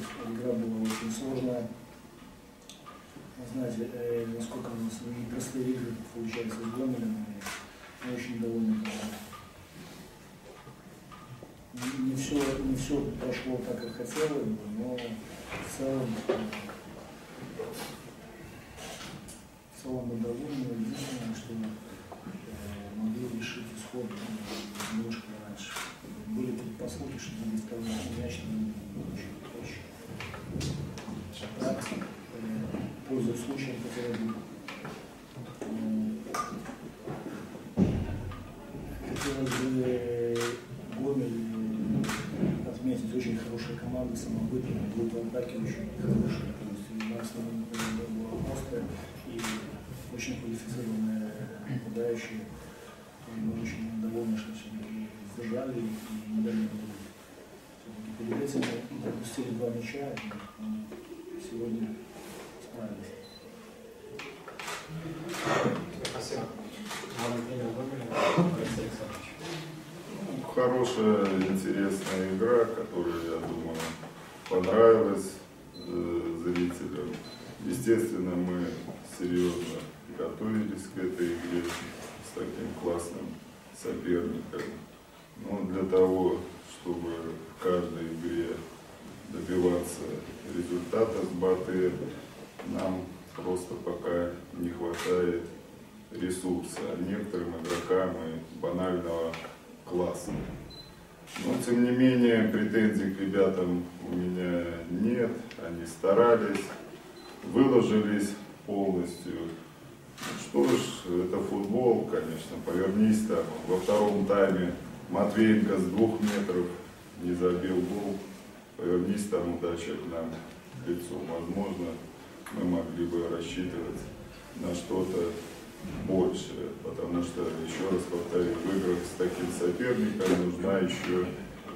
Игра была очень сложная. Знаете, э, насколько у нас непростые игры получаются с Гомелем. Мы очень довольны. Не все, не все прошло так, как хотелось бы, но в целом, э, в целом мы довольны. Единственное, что могли решить исход немножко раньше. Были предпосылки, что мы доставляли мяч на очень проще. Так, пользуясь случаем, хотел бы хотелось бы Гомель отметить очень хорошая команда, самобытная, группа атаки очень хорошая, то есть на основном была острая и очень квалифицированные нападающие. Мы очень довольны, что все-таки сдержали и не дали Все-таки перед этим пропустили два мяча, и сегодня справились. Спасибо. Хорошая, интересная игра, которая, я думаю, понравилась э, зрителям. Естественно, мы серьезно готовились к этой игре с таким классным соперником. Но для того, чтобы в каждой игре добиваться результата с БАТы, нам просто пока не хватает ресурса некоторым игрокам и банального класса. Но, тем не менее, претензий к ребятам у меня нет. Они старались, выложились полностью. Что ж, это футбол, конечно, повернись там. Во втором тайме Матвеенко с двух метров не забил гол. Повернись там, удача к нам к. Возможно, мы могли бы рассчитывать на что-то большее, потому что, еще раз повторю, в играх с таким соперником нужна еще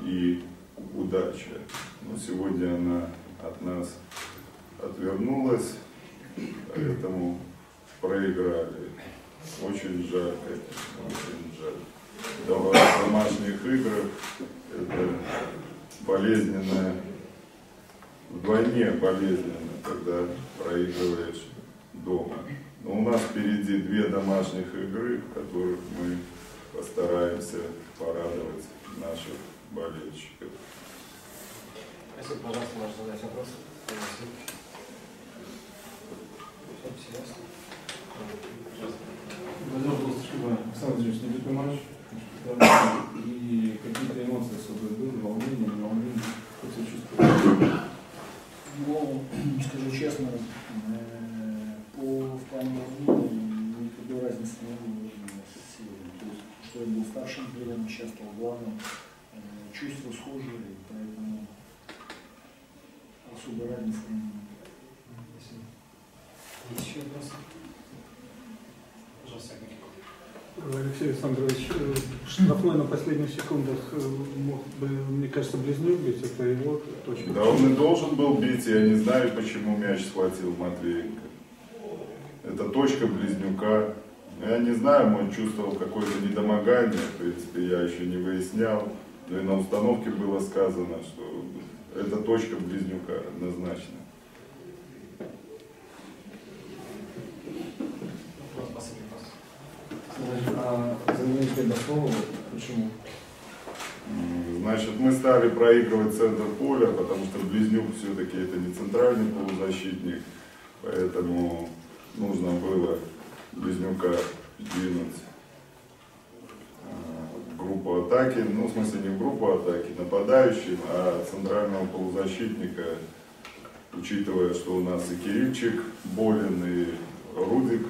и удача. Но сегодня она от нас отвернулась, поэтому проиграли. Очень жаль, очень жаль. В домашних играх это болезненно, вдвойне болезненно, когда проигрываешь дома. Но у нас впереди две домашних игры, в которых мы постараемся порадовать наших болельщиков. Спасибо, пожалуйста, можно задать вопрос. Ясно? Владимир Толстышева, Александр Владимирович, дебютный матч. И какие-то эмоции особые были, волнение, не волнение, как себя чувствуете? Ну, скажу честно, что я был старшим тренером, сейчас стал главным. Э, Чувства схожие, поэтому особой разницы не было. Еще вопросы? Пожалуйста. Алексей Александрович, э, штрафной на последних секундах э, мог бы, мне кажется, близнюк быть, это его точка. Да он и должен был бить, я не знаю, почему мяч схватил Матвеенко. Это точка близнюка. Я не знаю, может чувствовал какое-то недомогание, в принципе, я еще не выяснял. Но и на установке было сказано, что это точка близнюка однозначно. Заменить Бедослова почему? Значит, мы стали проигрывать центр поля, потому что Близнюк все-таки это не центральный полузащитник, поэтому нужно было Близнюка двинуть э, в группу атаки, ну, в смысле не в группу атаки, нападающим, а центрального полузащитника, учитывая, что у нас и Кирильчик болен, и Рудик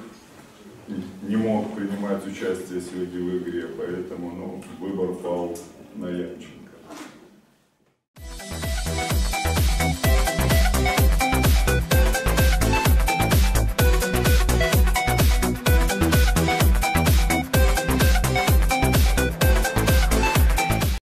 не мог принимать участие сегодня в игре, поэтому ну, выбор пал на, я-